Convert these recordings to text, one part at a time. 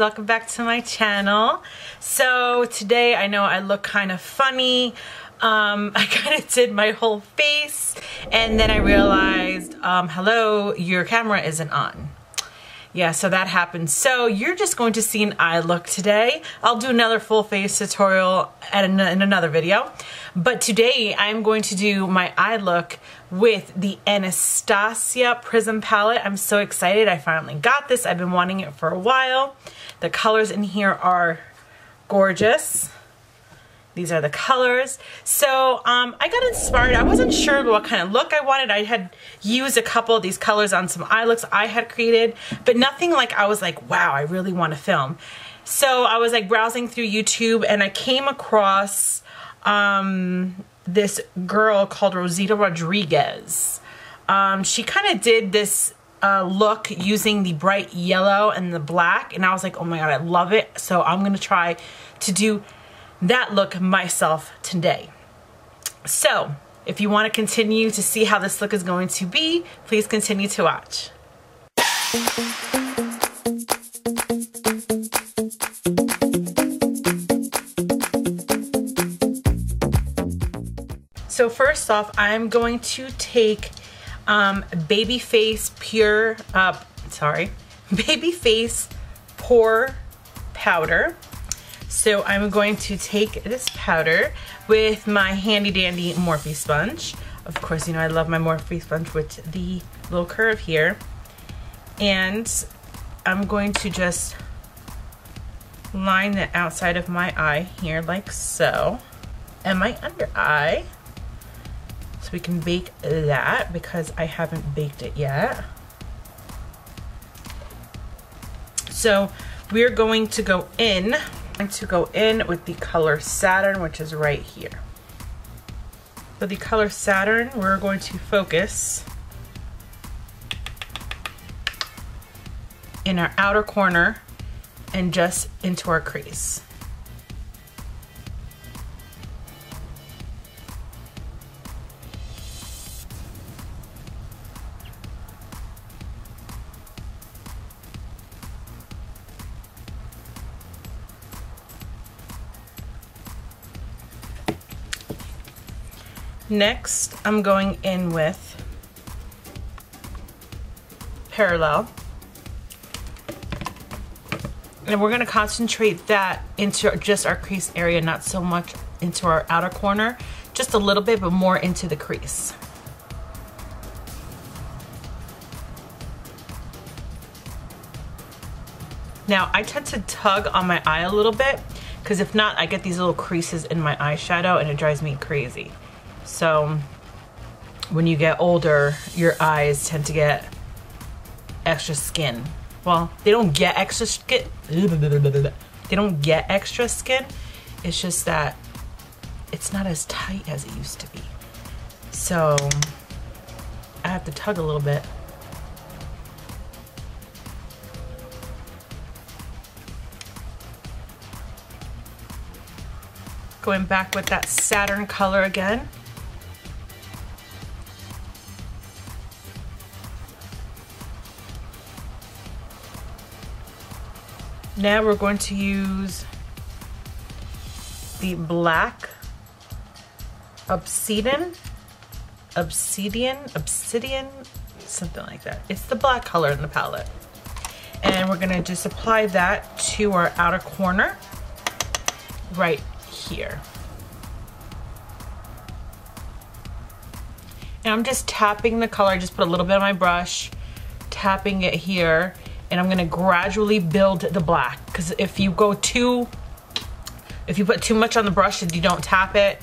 welcome back to my channel. So today I know I look kind of funny. Um, I kind of did my whole face and then I realized, um, hello, your camera isn't on. Yeah, so that happened. So you're just going to see an eye look today. I'll do another full face tutorial in another video. But today I'm going to do my eye look with the Anastasia Prism palette. I'm so excited. I finally got this. I've been wanting it for a while. The colors in here are gorgeous. These are the colors. So um, I got inspired. I wasn't sure what kind of look I wanted. I had used a couple of these colors on some eye looks I had created, but nothing like I was like, wow, I really want to film. So I was like browsing through YouTube and I came across um, this girl called Rosita Rodriguez. Um, she kind of did this uh, look using the bright yellow and the black and I was like, oh my god, I love it. So I'm to try to do that look myself today. So if you want to continue to see how this look is going to be, please continue to watch. First off, I'm going to take um, Babyface Pure, uh, sorry, Babyface Pore Powder. So I'm going to take this powder with my handy dandy Morphe sponge. Of course, you know I love my Morphe sponge with the little curve here. And I'm going to just line the outside of my eye here like so. And my under eye. So we can bake that because I haven't baked it yet. So we're going to go in to go in with the color Saturn, which is right here. So the color Saturn, we're going to focus in our outer corner and just into our crease. Next, I'm going in with Parallel. And we're gonna concentrate that into just our crease area, not so much into our outer corner, just a little bit, but more into the crease. Now, I tend to tug on my eye a little bit, because if not, I get these little creases in my eyeshadow and it drives me crazy. So when you get older, your eyes tend to get extra skin. Well, they don't get extra skin. They don't get extra skin. It's just that it's not as tight as it used to be. So I have to tug a little bit. Going back with that Saturn color again. Now we're going to use the black obsidian, obsidian, obsidian, something like that. It's the black color in the palette. And we're gonna just apply that to our outer corner right here. And I'm just tapping the color. I just put a little bit on my brush, tapping it here and I'm gonna gradually build the black because if you go too, if you put too much on the brush and you don't tap it,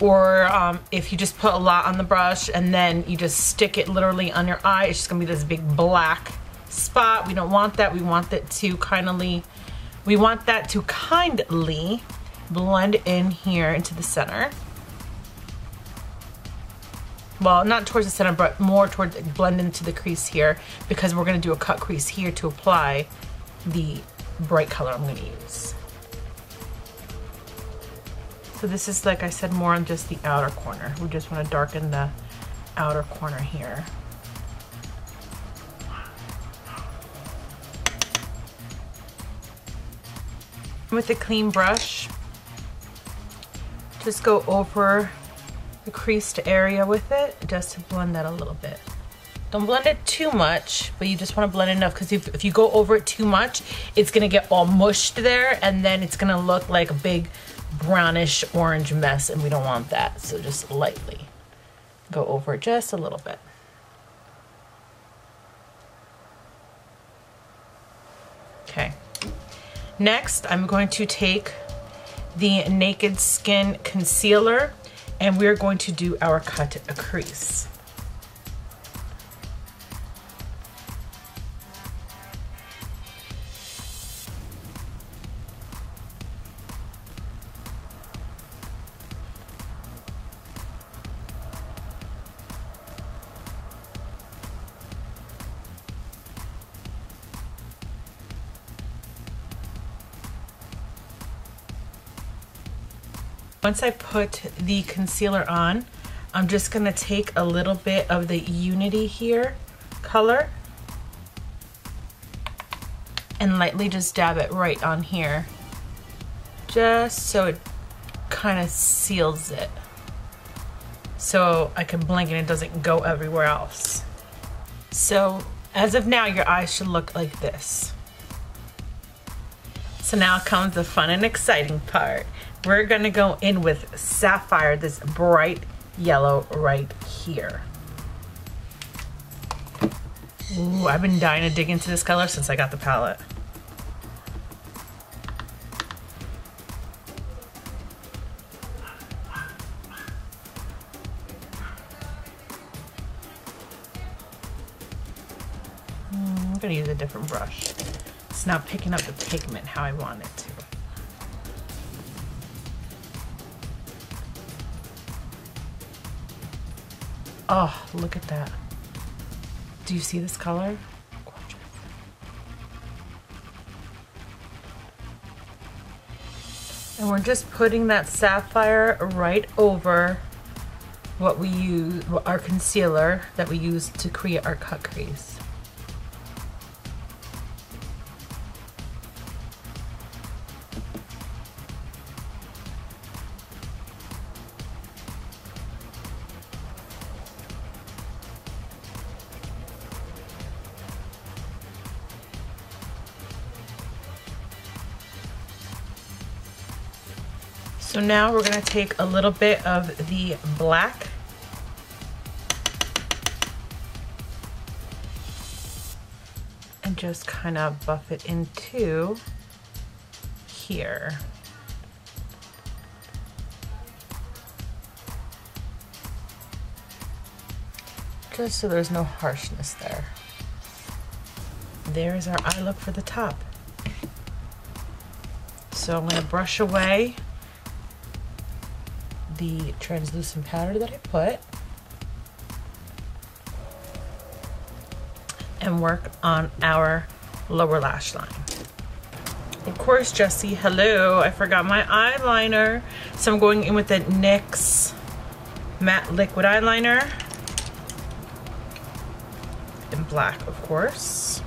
or um, if you just put a lot on the brush and then you just stick it literally on your eye, it's just gonna be this big black spot. We don't want that. We want that to kindly, we want that to kindly blend in here into the center well, not towards the center, but more towards blend into the crease here because we're gonna do a cut crease here to apply the bright color I'm gonna use. So this is, like I said, more on just the outer corner. We just wanna darken the outer corner here. with a clean brush, just go over the creased area with it just to blend that a little bit. Don't blend it too much, but you just want to blend enough because if, if you go over it too much, it's going to get all mushed there and then it's going to look like a big brownish orange mess and we don't want that. So just lightly go over it just a little bit. Okay. Next, I'm going to take the Naked Skin Concealer and we're going to do our cut a crease. Once I put the concealer on, I'm just gonna take a little bit of the Unity here color and lightly just dab it right on here just so it kind of seals it so I can blink and it doesn't go everywhere else. So as of now, your eyes should look like this. So now comes the fun and exciting part. We're gonna go in with Sapphire, this bright yellow right here. Ooh, I've been dying to dig into this color since I got the palette. Hmm, I'm gonna use a different brush. It's not picking up the pigment how I want it to. Oh, look at that. Do you see this color? And we're just putting that sapphire right over what we use, our concealer that we use to create our cut crease. So now we're gonna take a little bit of the black and just kind of buff it into here. Just so there's no harshness there. There's our eye look for the top. So I'm gonna brush away the translucent powder that I put and work on our lower lash line. Of course, Jessie, hello. I forgot my eyeliner. So I'm going in with the NYX matte liquid eyeliner in black, of course.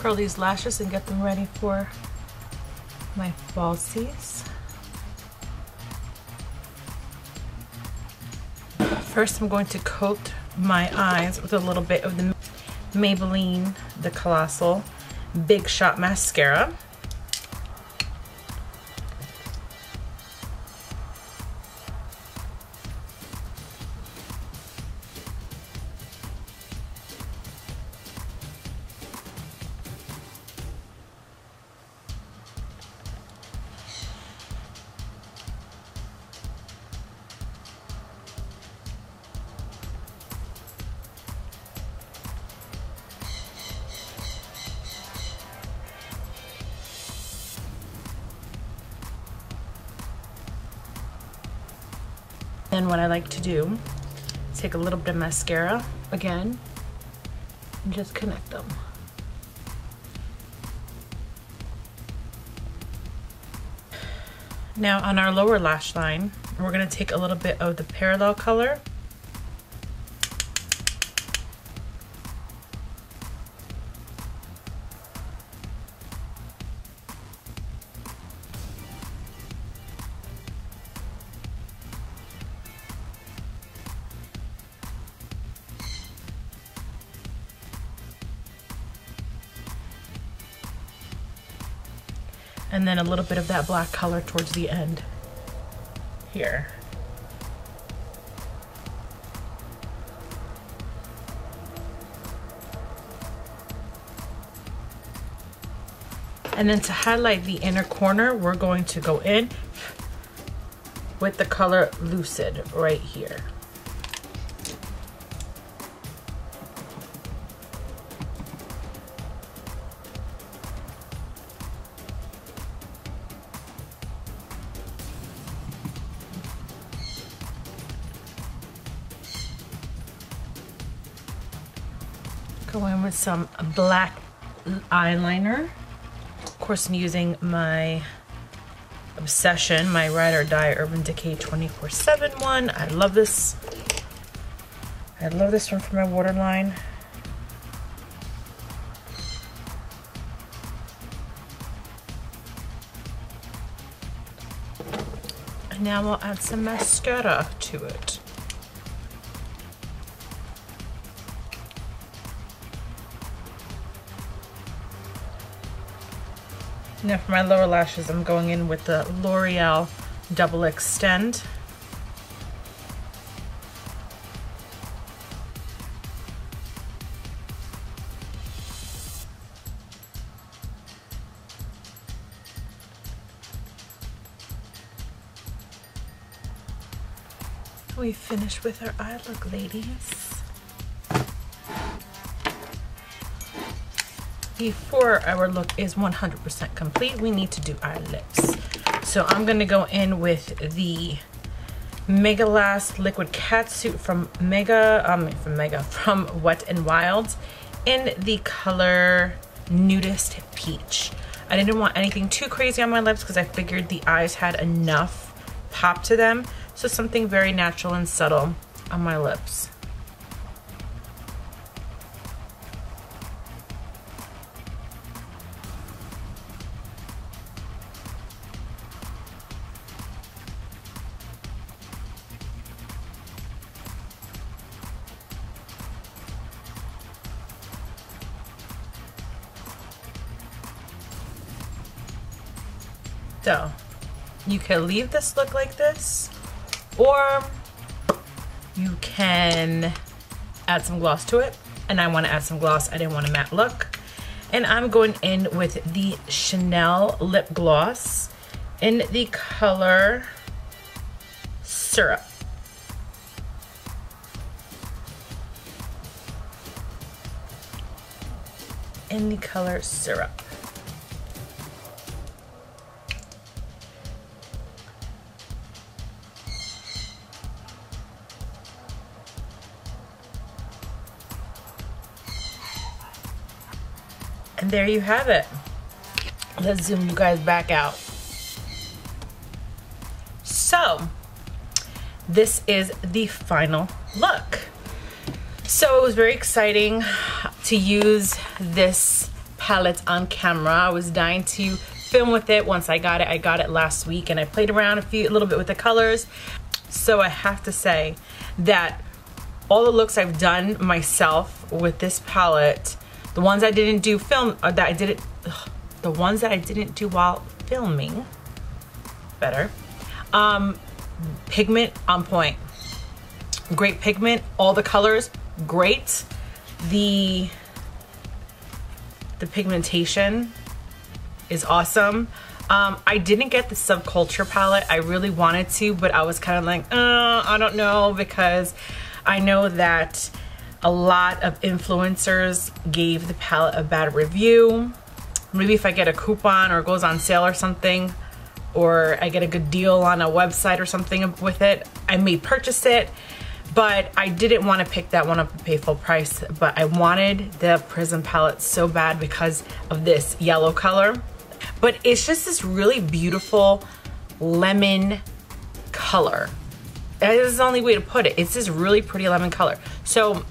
Curl these lashes and get them ready for my falsies. First I'm going to coat my eyes with a little bit of the Maybelline The Colossal Big Shot Mascara. then what I like to do take a little bit of mascara again and just connect them. Now on our lower lash line, we're going to take a little bit of the parallel color and then a little bit of that black color towards the end here. And then to highlight the inner corner, we're going to go in with the color Lucid right here. Go in with some black eyeliner. Of course, I'm using my Obsession, my Ride or Die Urban Decay 24-7 one. I love this. I love this one for my waterline. And now we'll add some mascara to it. Now for my lower lashes, I'm going in with the L'Oreal Double Extend. We finish with our eye look, ladies. Before our look is 100% complete, we need to do our lips. So I'm gonna go in with the Mega Last Liquid Catsuit from Mega, um, from Mega, from Wet n Wild in the color Nudist Peach. I didn't want anything too crazy on my lips because I figured the eyes had enough pop to them. So something very natural and subtle on my lips. So you can leave this look like this or you can add some gloss to it. And I wanna add some gloss, I didn't want a matte look. And I'm going in with the Chanel lip gloss in the color Syrup. In the color Syrup. There you have it. Let's zoom you guys back out. So, this is the final look. So it was very exciting to use this palette on camera. I was dying to film with it once I got it. I got it last week and I played around a few a little bit with the colors. So I have to say that all the looks I've done myself with this palette the ones I didn't do film, or uh, that I didn't, ugh, the ones that I didn't do while filming, better. Um, pigment on point. Great pigment, all the colors, great. The, the pigmentation is awesome. Um, I didn't get the subculture palette. I really wanted to, but I was kind of like, uh, I don't know, because I know that a lot of influencers gave the palette a bad review. Maybe if I get a coupon or goes on sale or something, or I get a good deal on a website or something with it, I may purchase it. But I didn't want to pick that one up and pay full price. But I wanted the Prism palette so bad because of this yellow color. But it's just this really beautiful lemon color. That is the only way to put it. It's this really pretty lemon color. So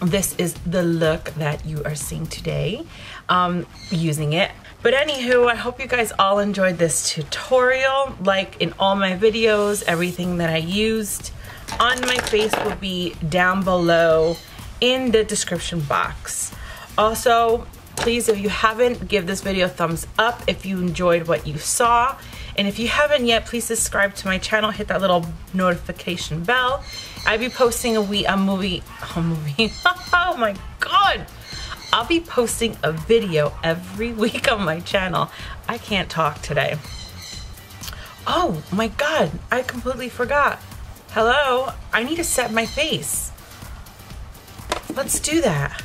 this is the look that you are seeing today um, using it. But anywho, I hope you guys all enjoyed this tutorial. Like in all my videos, everything that I used on my face will be down below in the description box. Also, please, if you haven't, give this video a thumbs up if you enjoyed what you saw. And if you haven't yet, please subscribe to my channel, hit that little notification bell. I'll be posting a, wee, a movie, a movie, oh my God. I'll be posting a video every week on my channel. I can't talk today. Oh my God, I completely forgot. Hello, I need to set my face. Let's do that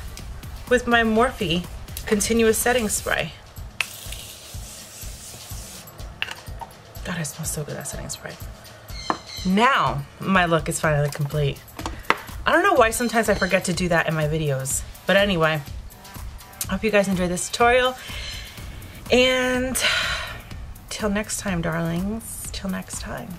with my Morphe continuous setting spray. God, it smells so good, that setting spray. Now, my look is finally complete. I don't know why sometimes I forget to do that in my videos. But anyway, I hope you guys enjoyed this tutorial. And till next time, darlings. Till next time.